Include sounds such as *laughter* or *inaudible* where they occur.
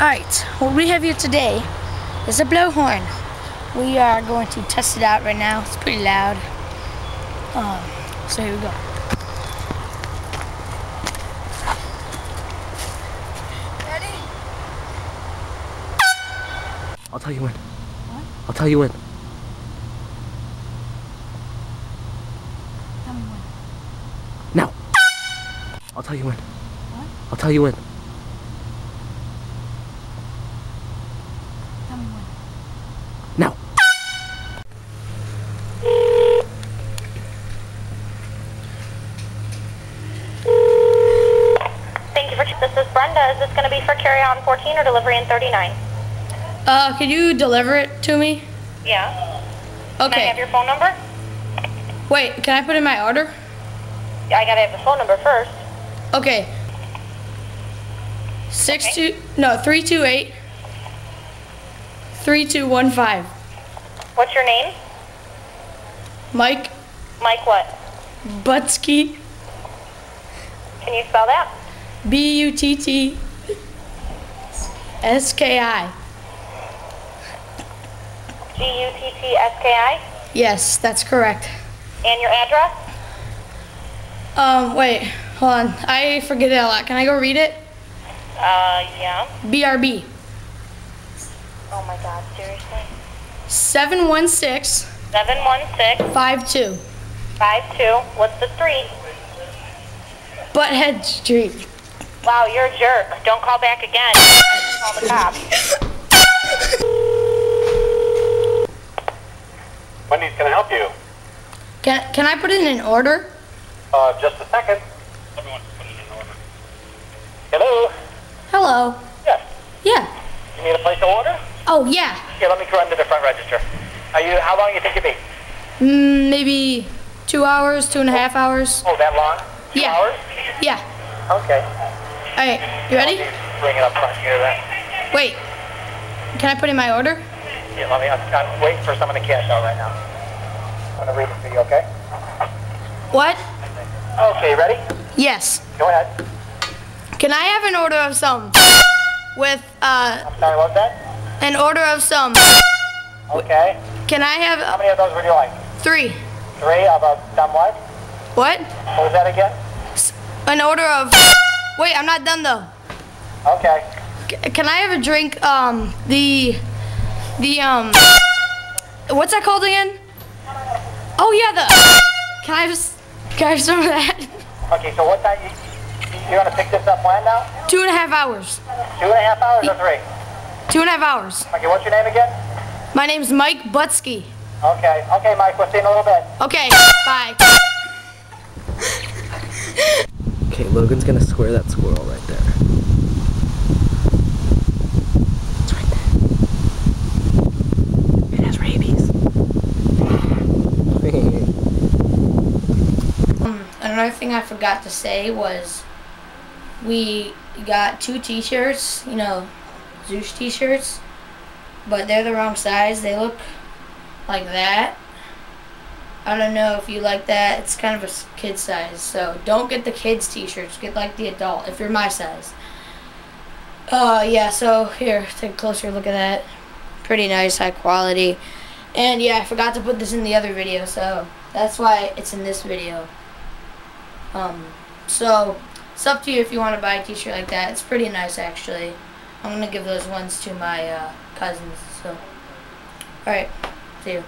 Alright, what we have here today is a blowhorn. We are going to test it out right now. It's pretty loud. Um, so here we go. Ready? I'll tell you when. What? I'll tell you when. Tell me when. Now. I'll tell you when. What? I'll tell you when. Tell me when. Now. Thank you for, this is this going to be for carry on 14 or delivery in 39? Uh, could you deliver it to me? Yeah. Okay. Can I have your phone number? Wait, can I put in my order? Yeah, I got to have the phone number first. Okay. Six two no three two eight three two one five. What's your name? Mike Mike what? Butsky Can you spell that? B U T T S K I. G-U-T-T-S-K-I? Yes, that's correct. And your address? Um, wait, hold on. I forget it a lot. Can I go read it? Uh, yeah. BRB Oh my god, seriously? 716 716 52 52. What's the street? Butthead Street. Wow, you're a jerk. Don't call back again. Call the cops. Wendy's, can I help you? Can, can I put in an order? Uh, just a second. Everyone, put it in order. Hello? Hello. Yes. Yeah. You need a place to order? Oh, yeah. Here, let me run to the front register. Are you, how long do you think you'll be? Mm, maybe two hours, two and a half hours. Oh, that long? Two Yeah. hours? Yeah. Okay. All right. You ready? Bring it up front here then. Wait. Can I put in my order? Yeah, let me, I'm, I'm waiting for someone to cash out right now. I'm gonna read it for you, okay? What? Okay, ready? Yes. Go ahead. Can I have an order of some with uh I'm sorry, what was that? an order of some? Okay. Can I have How uh, many of those would you like? three? Three of a, some what? What? What was that again? An order of. Wait, I'm not done though. Okay. C- Can I have a drink? Um, the, the um, what's that called again? Oh yeah, the. Can I just? Can I have some of that? *laughs* Okay, so what time, you, you're gonna pick this up when now? Two and a half hours. Two and a half hours or three? Two and a half hours. Okay, what's your name again? My name's Mike Butsky. Okay, okay, Mike, we'll see you in a little bit. Okay, bye. Okay, Logan's gonna square that squirrel right there. It's right there. It has rabies. Um, another thing I forgot to say was we got two t-shirts, you know, Zoosh t-shirts, but they're the wrong size. They look like that. I don't know if you like that. It's kind of a kid size, so don't get the kids t-shirts. Get like the adult if you're my size. Uh, yeah. So here, take a closer look at that. Pretty nice, high quality. And yeah, I forgot to put this in the other video, so that's why it's in this video. Um, so it's up to you if you want to buy a t-shirt like that. It's pretty nice actually. I'm gonna give those ones to my uh, cousins. So, all right, see you.